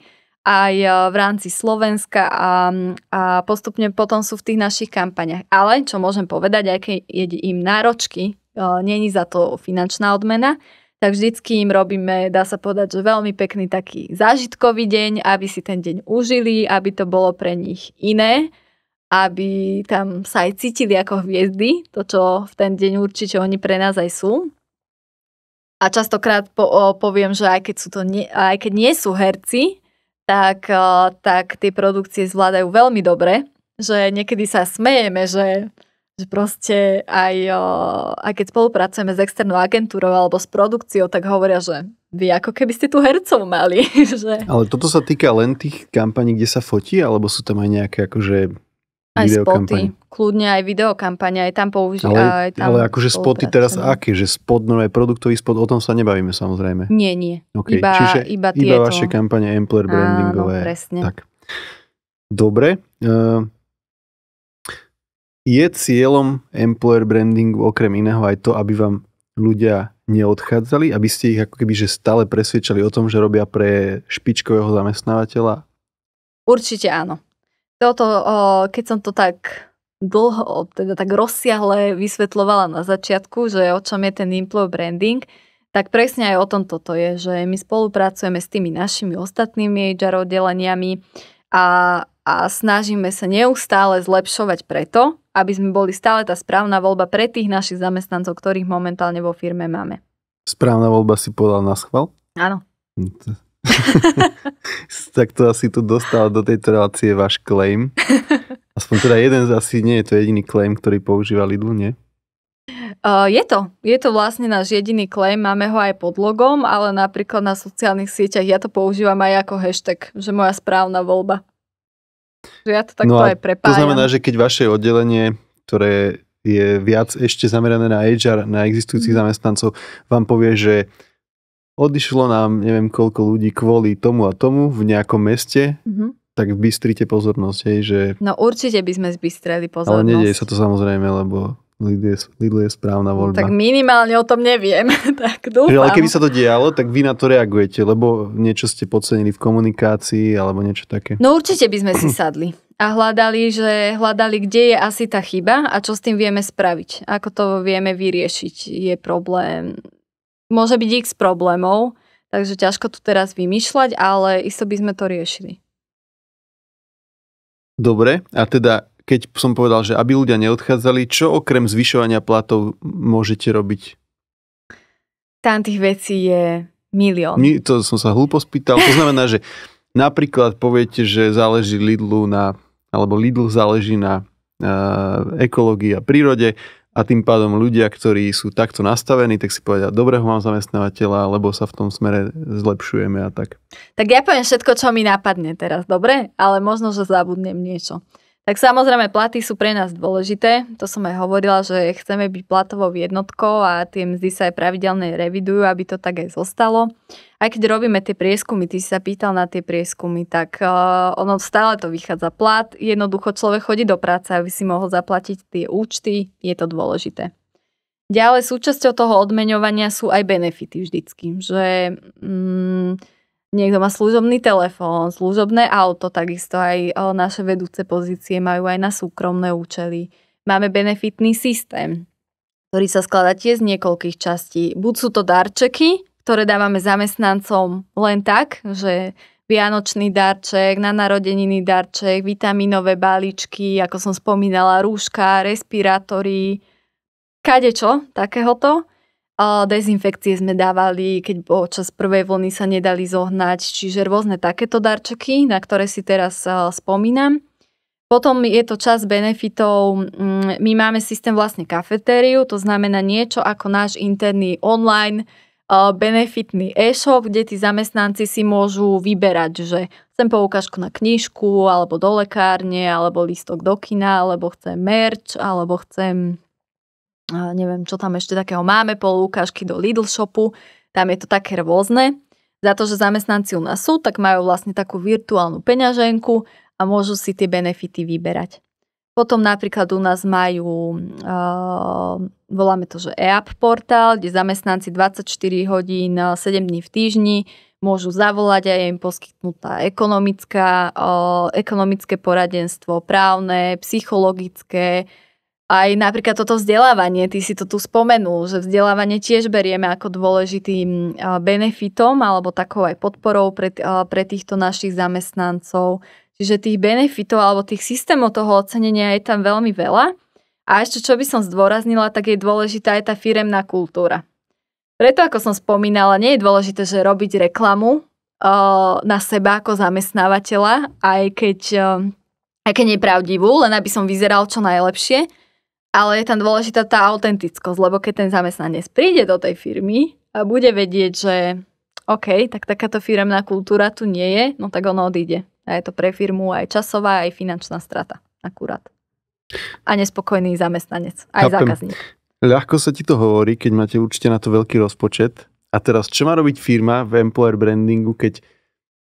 aj e, v rámci Slovenska a, a postupne potom sú v tých našich kampaniach. Ale čo môžem povedať, aj keď je im náročky, e, není za to finančná odmena, tak vždycky im robíme, dá sa povedať, že veľmi pekný taký zážitkový deň, aby si ten deň užili, aby to bolo pre nich iné, aby tam sa aj cítili ako hviezdy, to čo v ten deň určite oni pre nás aj sú. A častokrát po, o, poviem, že aj keď, sú to nie, aj keď nie sú herci, tak, o, tak tie produkcie zvládajú veľmi dobre, že niekedy sa smejeme, že že proste aj, aj keď spolupracujeme s externou agentúrou alebo s produkciou, tak hovoria, že vy ako keby ste tu hercov mali. [laughs] že... Ale toto sa týka len tých kampaní, kde sa fotí, alebo sú tam aj nejaké akože aj spoty, kľudne aj videokampane, aj tam používajú. Ale, ale akože spoty teraz aké? Že spot, no aj produktový spot, o tom sa nebavíme samozrejme. Nie, nie. Okay. Iba, Čiže iba, tieto... iba vaše kampane Employer brandingové. Áno, presne. Tak. Dobre. Uh, je cieľom employer brandingu okrem iného aj to, aby vám ľudia neodchádzali, aby ste ich ako keby že stále presvedčali o tom, že robia pre špičkového zamestnávateľa? Určite áno. Toto, keď som to tak dlho, teda tak rozsiahle vysvetlovala na začiatku, že o čom je ten employer branding, tak presne aj o tom toto je, že my spolupracujeme s tými našimi ostatnými HR oddeleniami a, a snažíme sa neustále zlepšovať preto, aby sme boli stále tá správna voľba pre tých našich zamestnancov, ktorých momentálne vo firme máme. Správna voľba si povedal na schvál? Áno. [laughs] tak to asi tu dostal do tejto relácie váš claim. [laughs] Aspoň teda jeden z asi nie je to jediný claim, ktorý používa Lidl, nie? Uh, je to. Je to vlastne náš jediný claim, máme ho aj pod logom, ale napríklad na sociálnych sieťach ja to používam aj ako hashtag, že moja správna voľba. Ja to takto no aj prepájam. To znamená, že keď vaše oddelenie, ktoré je viac ešte zamerané na HR, na existujúcich mm. zamestnancov, vám povie, že odišlo nám neviem koľko ľudí kvôli tomu a tomu v nejakom meste, mm-hmm. tak bystrite pozornosť, hej, že... No určite by sme zbystreli pozornosť. Ale nedieje sa to samozrejme, lebo Lidl je, Lidl je správna no, voľba. tak minimálne o tom neviem. [laughs] tak dúfam. ale keby sa to dialo, tak vy na to reagujete, lebo niečo ste podcenili v komunikácii alebo niečo také. No určite by sme si sadli a hľadali, že hľadali, kde je asi tá chyba a čo s tým vieme spraviť. Ako to vieme vyriešiť. Je problém. Môže byť x problémov, takže ťažko tu teraz vymýšľať, ale isto by sme to riešili. Dobre, a teda keď som povedal, že aby ľudia neodchádzali, čo okrem zvyšovania platov môžete robiť? Tam tých vecí je milión. My, to som sa hlúpo spýtal. To znamená, že napríklad poviete, že záleží Lidlu na, alebo Lidl záleží na uh, ekológii a prírode a tým pádom ľudia, ktorí sú takto nastavení, tak si povedia, dobrého mám zamestnávateľa, lebo sa v tom smere zlepšujeme a tak. Tak ja poviem všetko, čo mi napadne teraz, dobre? Ale možno, že zabudnem niečo. Tak samozrejme, platy sú pre nás dôležité. To som aj hovorila, že chceme byť platovou jednotkou a tie mzdy sa aj pravidelne revidujú, aby to tak aj zostalo. Aj keď robíme tie prieskumy, ty si sa pýtal na tie prieskumy, tak uh, ono stále to vychádza plat. Jednoducho človek chodí do práce, aby si mohol zaplatiť tie účty. Je to dôležité. Ďalej súčasťou toho odmeňovania sú aj benefity vždycky, že... Mm, Niekto má služobný telefón, služobné auto, takisto aj naše vedúce pozície majú aj na súkromné účely. Máme benefitný systém, ktorý sa skladá tiež z niekoľkých častí. Buď sú to darčeky, ktoré dávame zamestnancom len tak, že vianočný darček, na narodeniny darček, vitaminové balíčky, ako som spomínala, rúška, respirátory, kadečo takéhoto. Dezinfekcie sme dávali, keď počas prvej vlny sa nedali zohnať, čiže rôzne takéto darčeky, na ktoré si teraz spomínam. Potom je to čas benefitov. Mm, my máme systém vlastne kafetériu, to znamená niečo ako náš interný online benefitný e-shop, kde tí zamestnanci si môžu vyberať, že chcem poukážku na knižku, alebo do lekárne, alebo listok do kina, alebo chcem merch, alebo chcem neviem, čo tam ešte takého máme, polúkažky do Lidl shopu, tam je to také rôzne. za to, že zamestnanci u nás sú, tak majú vlastne takú virtuálnu peňaženku a môžu si tie benefity vyberať. Potom napríklad u nás majú, uh, voláme to, že e-app portál, kde zamestnanci 24 hodín, 7 dní v týždni môžu zavolať a je im poskytnutá ekonomická, uh, ekonomické poradenstvo, právne, psychologické, aj napríklad toto vzdelávanie, ty si to tu spomenul, že vzdelávanie tiež berieme ako dôležitým benefitom alebo takou aj podporou pre, pre týchto našich zamestnancov. Čiže tých benefitov alebo tých systémov toho ocenenia je tam veľmi veľa. A ešte čo by som zdôraznila, tak je dôležitá aj tá firemná kultúra. Preto, ako som spomínala, nie je dôležité, že robiť reklamu na seba ako zamestnávateľa, aj keď, aj keď nepravdivú, len aby som vyzeral čo najlepšie, ale je tam dôležitá tá autentickosť, lebo keď ten zamestnanec príde do tej firmy a bude vedieť, že OK, tak takáto firemná kultúra tu nie je, no tak ono odíde. A je to pre firmu aj časová, aj finančná strata. Akurát. A nespokojný zamestnanec, aj Chápem. zákazník. Ľahko sa ti to hovorí, keď máte určite na to veľký rozpočet. A teraz, čo má robiť firma v employer brandingu, keď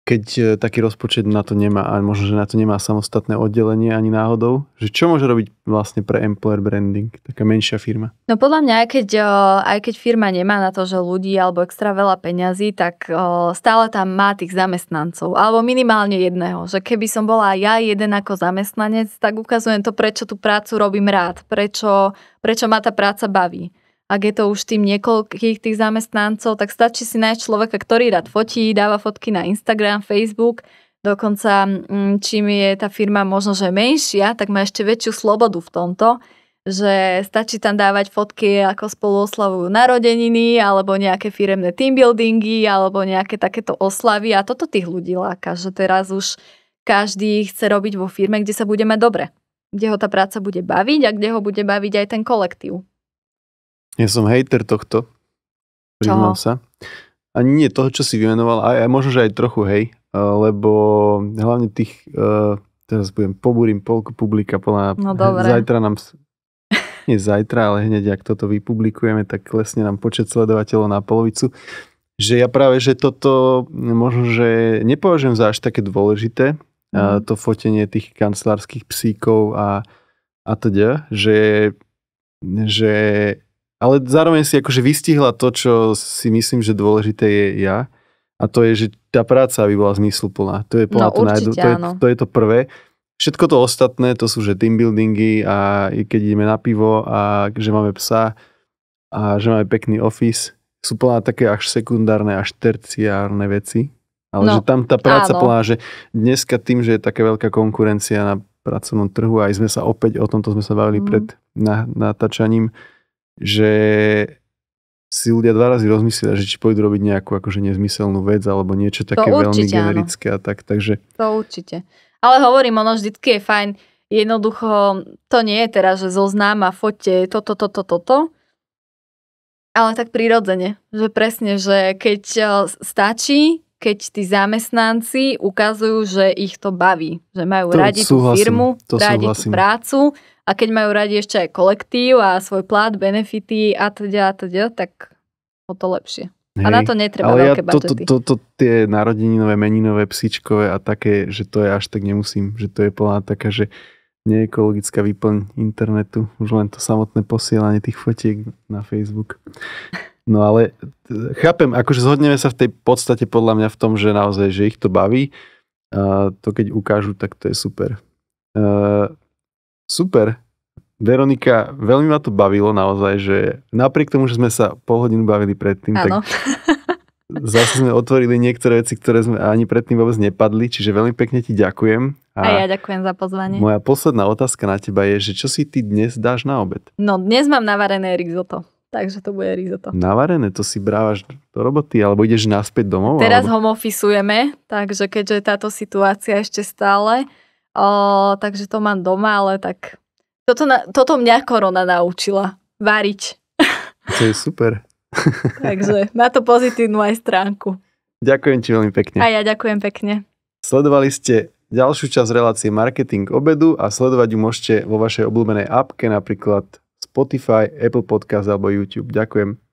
keď e, taký rozpočet na to nemá a možno, že na to nemá samostatné oddelenie ani náhodou, že čo môže robiť vlastne pre employer branding, taká menšia firma? No podľa mňa, aj keď, e, aj keď firma nemá na to, že ľudí alebo extra veľa peňazí, tak e, stále tam má tých zamestnancov, alebo minimálne jedného. Že keby som bola ja jeden ako zamestnanec, tak ukazujem to, prečo tú prácu robím rád, prečo, prečo ma tá práca baví ak je to už tým niekoľkých tých zamestnancov, tak stačí si nájsť človeka, ktorý rád fotí, dáva fotky na Instagram, Facebook, dokonca mm, čím je tá firma možno, že menšia, tak má ešte väčšiu slobodu v tomto, že stačí tam dávať fotky, ako spolu oslavujú narodeniny, alebo nejaké firemné teambuildingy, alebo nejaké takéto oslavy. A toto tých ľudí láka, že teraz už každý chce robiť vo firme, kde sa bude mať dobre, kde ho tá práca bude baviť a kde ho bude baviť aj ten kolektív. Ja som hejter tohto. Priznám sa. Ani nie toho, čo si vymenoval, aj, aj možno, že aj trochu hej, lebo hlavne tých, uh, teraz budem, pobúrim polku publika, podľa no, dobre. zajtra nám, nie zajtra, ale hneď, ak toto vypublikujeme, tak klesne nám počet sledovateľov na polovicu. Že ja práve, že toto možno, že nepovažujem za až také dôležité, mm. to fotenie tých kancelárskych psíkov a, a teda, že, že ale zároveň si akože vystihla to, čo si myslím, že dôležité je ja. A to je, že tá práca by bola zmysluplná. To je, no, to, najdu, to, je, to je to prvé. Všetko to ostatné, to sú že team buildingy a keď ideme na pivo a že máme psa a že máme pekný office, sú plná také až sekundárne, až terciárne veci. Ale no, že tam tá práca áno. plná, že dneska tým, že je taká veľká konkurencia na pracovnom trhu, aj sme sa opäť, o tomto sme sa bavili mm. pred natáčaním, že si ľudia dva razy rozmyslia, že či pôjdu robiť nejakú akože nezmyselnú vec alebo niečo také to veľmi generické áno. a tak, takže... To určite. Ale hovorím, ono vždycky je fajn, jednoducho to nie je teraz, že zoznám a fotte toto, toto, toto, ale tak prirodzene, že presne, že keď e, stačí, keď tí zamestnanci ukazujú, že ich to baví, že majú to radi súhlasím, tú firmu, to radi súhlasím. tú prácu a keď majú radi ešte aj kolektív a svoj plat, benefity a teda a teda, tak o to lepšie. Hej, a na to netreba ale veľké ja to, to, to, to, tie narodeninové, meninové, psíčkové a také, že to je až tak nemusím, že to je plná taká, že neekologická výplň internetu, už len to samotné posielanie tých fotiek na Facebook. No ale chápem, akože zhodneme sa v tej podstate podľa mňa v tom, že naozaj, že ich to baví. A to keď ukážu, tak to je super. Uh, Super. Veronika, veľmi ma to bavilo naozaj, že napriek tomu, že sme sa pol hodinu bavili predtým, ano. tak [laughs] zase sme otvorili niektoré veci, ktoré sme ani predtým vôbec nepadli, čiže veľmi pekne ti ďakujem. A, a ja ďakujem za pozvanie. Moja posledná otázka na teba je, že čo si ty dnes dáš na obed? No dnes mám navarené risotto. Takže to bude risotto. Navarené, to si brávaš do roboty, alebo ideš naspäť domov? Teraz alebo... home officeujeme, takže keďže táto situácia ešte stále, o, takže to mám doma, ale tak toto, na, toto mňa korona naučila. Variť. To je super. [laughs] takže má to pozitívnu aj stránku. Ďakujem ti veľmi pekne. A ja ďakujem pekne. Sledovali ste ďalšiu časť relácie Marketing obedu a sledovať ju môžete vo vašej obľúbenej appke, napríklad Spotify, Apple Podcast alebo YouTube. Ďakujem.